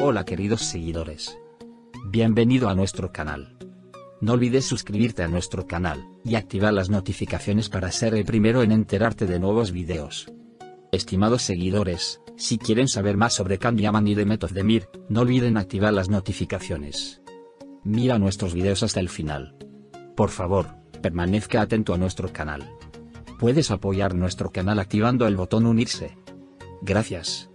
Hola queridos seguidores. Bienvenido a nuestro canal. No olvides suscribirte a nuestro canal, y activar las notificaciones para ser el primero en enterarte de nuevos videos. Estimados seguidores, si quieren saber más sobre Khan Yaman y Demet of Demir, no olviden activar las notificaciones. Mira nuestros videos hasta el final. Por favor, permanezca atento a nuestro canal. Puedes apoyar nuestro canal activando el botón unirse. Gracias.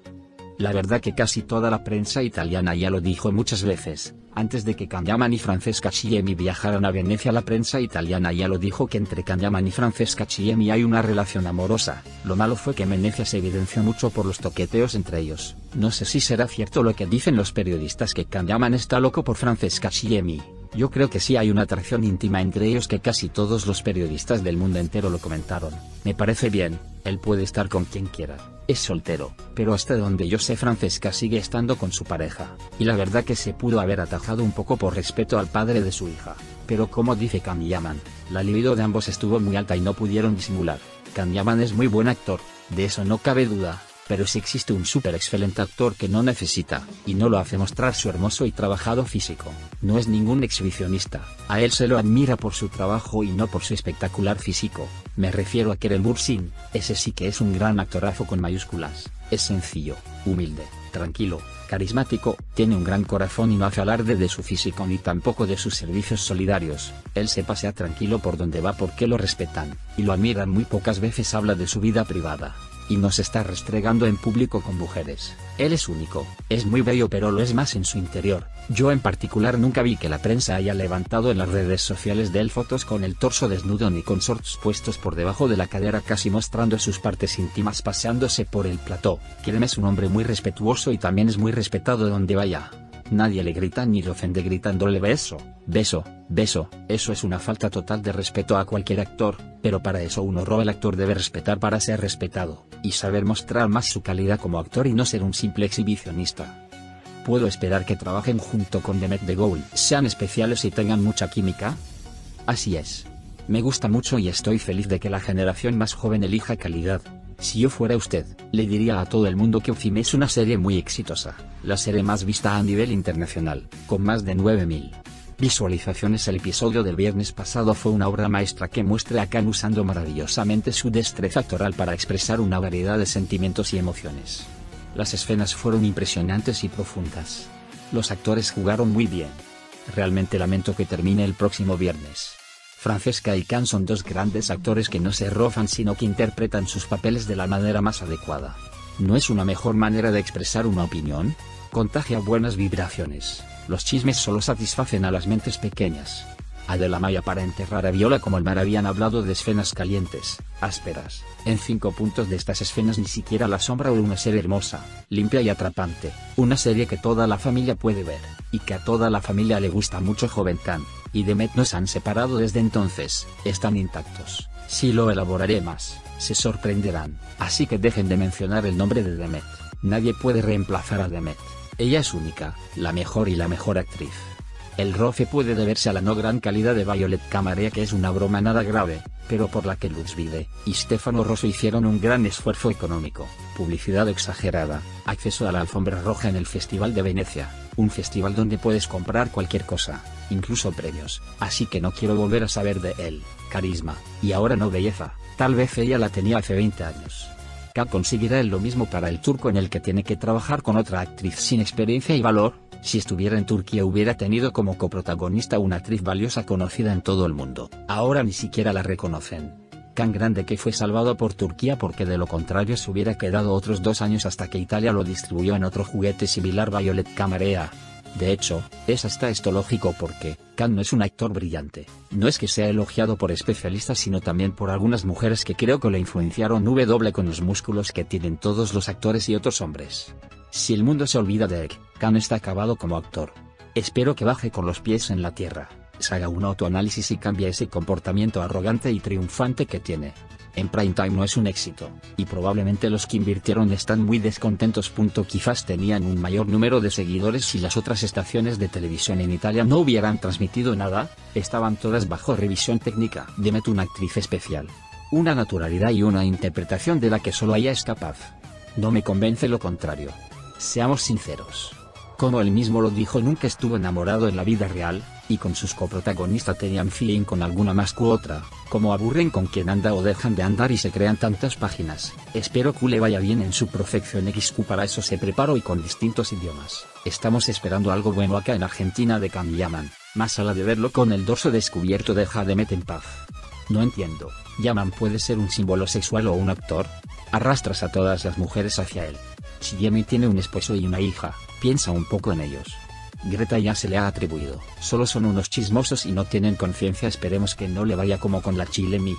La verdad que casi toda la prensa italiana ya lo dijo muchas veces, antes de que Canyaman y Francesca Chiemi viajaran a Venecia la prensa italiana ya lo dijo que entre Canyaman y Francesca Chiemi hay una relación amorosa, lo malo fue que Venecia se evidenció mucho por los toqueteos entre ellos, no sé si será cierto lo que dicen los periodistas que Canyaman está loco por Francesca Chiemi, yo creo que sí hay una atracción íntima entre ellos que casi todos los periodistas del mundo entero lo comentaron, me parece bien, él puede estar con quien quiera, es soltero, pero hasta donde yo sé Francesca sigue estando con su pareja, y la verdad que se pudo haber atajado un poco por respeto al padre de su hija, pero como dice Cam Yaman, la libido de ambos estuvo muy alta y no pudieron disimular, Cam Yaman es muy buen actor, de eso no cabe duda, pero si existe un súper excelente actor que no necesita, y no lo hace mostrar su hermoso y trabajado físico, no es ningún exhibicionista, a él se lo admira por su trabajo y no por su espectacular físico, me refiero a Kerem Bursin, ese sí que es un gran actorazo con mayúsculas, es sencillo, humilde, tranquilo, carismático, tiene un gran corazón y no hace alarde de su físico ni tampoco de sus servicios solidarios, él se pasea tranquilo por donde va porque lo respetan, y lo admiran muy pocas veces habla de su vida privada, y no se está restregando en público con mujeres. Él es único, es muy bello pero lo es más en su interior. Yo en particular nunca vi que la prensa haya levantado en las redes sociales de él fotos con el torso desnudo ni con shorts puestos por debajo de la cadera casi mostrando sus partes íntimas paseándose por el plató. Kerem es un hombre muy respetuoso y también es muy respetado donde vaya. Nadie le grita ni le ofende gritándole beso, beso, beso, eso es una falta total de respeto a cualquier actor, pero para eso uno roba el actor debe respetar para ser respetado, y saber mostrar más su calidad como actor y no ser un simple exhibicionista. ¿Puedo esperar que trabajen junto con Demet de Gaulle, sean especiales y tengan mucha química? Así es. Me gusta mucho y estoy feliz de que la generación más joven elija calidad, si yo fuera usted, le diría a todo el mundo que Ufim es una serie muy exitosa, la serie más vista a nivel internacional, con más de 9000 visualizaciones. El episodio del viernes pasado fue una obra maestra que muestra a Khan usando maravillosamente su destreza actoral para expresar una variedad de sentimientos y emociones. Las escenas fueron impresionantes y profundas. Los actores jugaron muy bien. Realmente lamento que termine el próximo viernes. Francesca y Khan son dos grandes actores que no se rofan sino que interpretan sus papeles de la manera más adecuada. ¿No es una mejor manera de expresar una opinión? Contagia buenas vibraciones, los chismes solo satisfacen a las mentes pequeñas. Adela Maya para enterrar a Viola como el mar habían hablado de escenas calientes, ásperas. En cinco puntos de estas escenas ni siquiera la sombra o una serie hermosa, limpia y atrapante, una serie que toda la familia puede ver, y que a toda la familia le gusta mucho Joven Khan, y Demet no se han separado desde entonces, están intactos. Si lo elaboraré más, se sorprenderán, así que dejen de mencionar el nombre de Demet, nadie puede reemplazar a Demet. Ella es única, la mejor y la mejor actriz. El roce puede deberse a la no gran calidad de Violet Camaré que es una broma nada grave, pero por la que Luz Vide y Stefano Rosso hicieron un gran esfuerzo económico, publicidad exagerada, acceso a la alfombra roja en el Festival de Venecia, un festival donde puedes comprar cualquier cosa, incluso premios, así que no quiero volver a saber de él, carisma, y ahora no belleza, tal vez ella la tenía hace 20 años. K conseguirá lo mismo para el turco en el que tiene que trabajar con otra actriz sin experiencia y valor, si estuviera en Turquía hubiera tenido como coprotagonista una actriz valiosa conocida en todo el mundo. Ahora ni siquiera la reconocen. Tan grande que fue salvado por Turquía porque de lo contrario se hubiera quedado otros dos años hasta que Italia lo distribuyó en otro juguete similar Violet Camarea. De hecho, es hasta esto lógico porque, Khan no es un actor brillante. No es que sea elogiado por especialistas sino también por algunas mujeres que creo que le influenciaron W con los músculos que tienen todos los actores y otros hombres. Si el mundo se olvida de él, Khan está acabado como actor. Espero que baje con los pies en la tierra, haga un autoanálisis y cambie ese comportamiento arrogante y triunfante que tiene. En prime time no es un éxito, y probablemente los que invirtieron están muy descontentos. Quizás tenían un mayor número de seguidores si las otras estaciones de televisión en Italia no hubieran transmitido nada, estaban todas bajo revisión técnica. Demet una actriz especial. Una naturalidad y una interpretación de la que solo ella es capaz. No me convence lo contrario. Seamos sinceros. Como él mismo lo dijo nunca estuvo enamorado en la vida real, y con sus coprotagonistas tenían feeling con alguna más que otra, como aburren con quien anda o dejan de andar y se crean tantas páginas. Espero que le vaya bien en su perfección XQ para eso se preparo y con distintos idiomas. Estamos esperando algo bueno acá en Argentina de Yaman, más a la de verlo con el dorso descubierto de meter en paz. No entiendo, ¿Yaman puede ser un símbolo sexual o un actor? Arrastras a todas las mujeres hacia él. Chiyemi tiene un esposo y una hija, piensa un poco en ellos. Greta ya se le ha atribuido. Solo son unos chismosos y no tienen conciencia esperemos que no le vaya como con la Chilemi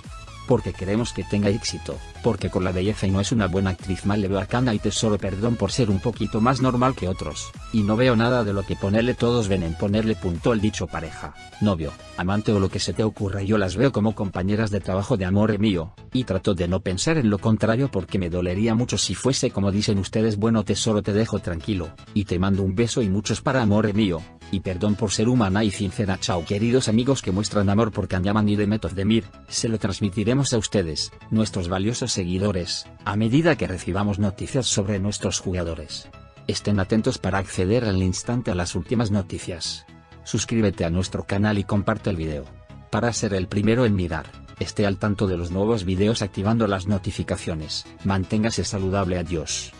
porque queremos que tenga éxito, porque con la belleza y no es una buena actriz mal le veo a Kana y tesoro perdón por ser un poquito más normal que otros, y no veo nada de lo que ponerle todos ven en ponerle punto el dicho pareja, novio, amante o lo que se te ocurra. Yo las veo como compañeras de trabajo de amor mío, y trato de no pensar en lo contrario porque me dolería mucho si fuese como dicen ustedes bueno tesoro te dejo tranquilo, y te mando un beso y muchos para amor mío, y perdón por ser humana y sincera chao queridos amigos que muestran amor por Kanyaman y de Method de Mir, se lo transmitiremos a ustedes, nuestros valiosos seguidores, a medida que recibamos noticias sobre nuestros jugadores. Estén atentos para acceder al instante a las últimas noticias. Suscríbete a nuestro canal y comparte el video. Para ser el primero en mirar, esté al tanto de los nuevos videos activando las notificaciones. Manténgase saludable adiós.